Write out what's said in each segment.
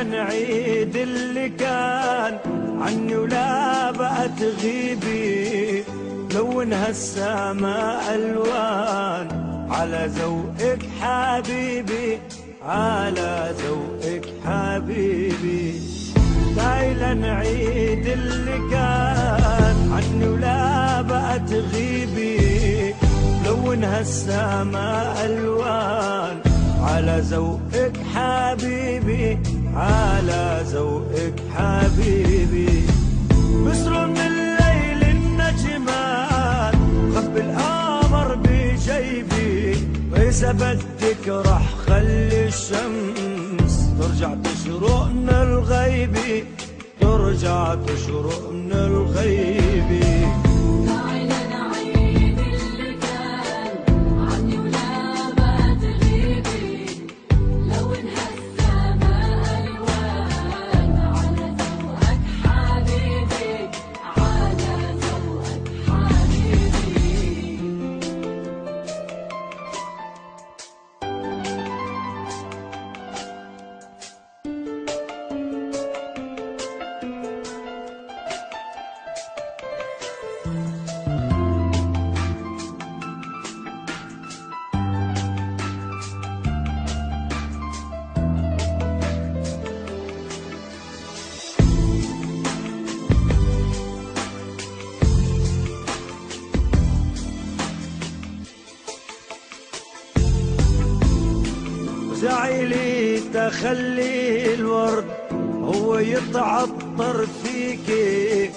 نعيد اللي كان عني ولا بقى تغيبي لونها السماء ألوان على ذوقك حبيبي على ذوقك حبيبي. تعال نعيد اللي كان عني ولا بقى تغيبي لونها السماء ألوان ذوقك حبيبي على ذوقك حبيبي. بسر من الليل النجمات خب القمر بجيبي. واذا بدك رح خلي الشمس ترجع تشرق من الغيبي ترجع تشرق من الغيبي زعلي تخلي الورد هو يتعطر فيكي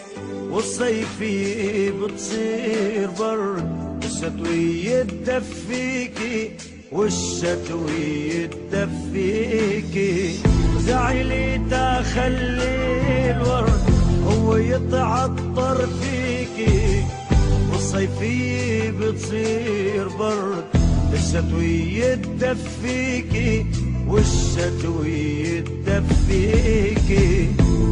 والصيفي بتصير برد الشتوية تدفيكي والشتوية تدفيكي زعلي تخلي الورد هو يتعطر فيكي والصيفية بتصير برد الشتوية تدفيكي والشتوية تدفيكي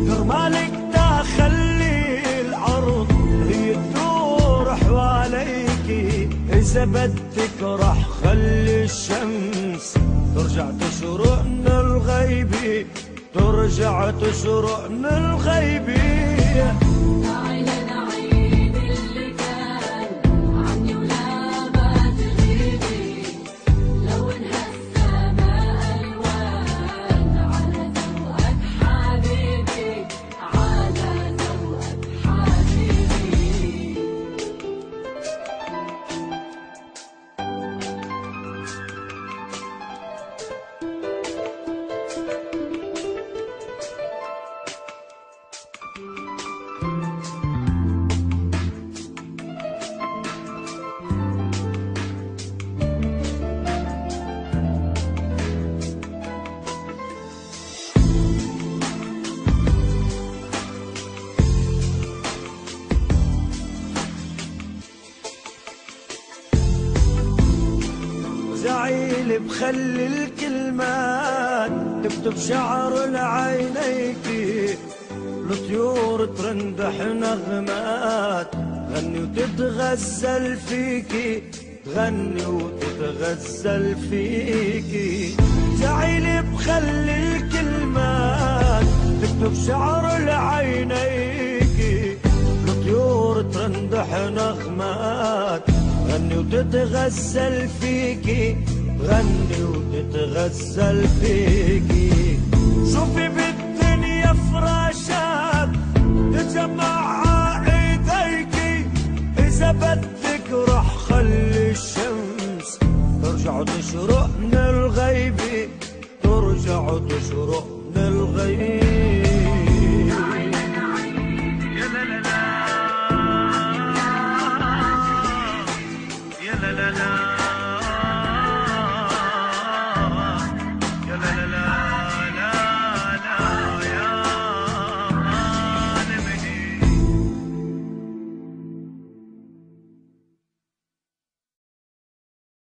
كرمالك تخلي الأرض هي تدور حواليكي. إذا بدك رح خلي الشمس ترجع تشرق من الغيبي ترجع تشرق من الغيبي. زعيل بخلي الكلمات تكتب شعر لعينيكي الطيور ترندح نغمات غني وتتغزل فيكي. تغني وتتغزل فيكي. زعيل بخلي الكلمات تكتب شعر لعينيكي الطيور ترندح نغمات غني وتتغزل فيكي. تغني وتتغزل فيكي. شوفي بالدنيا فراشات تجمع ايديكي إذا بدك روح خلي الشمس ترجع تشرق من الغيبه ترجع تشرق من الغيبه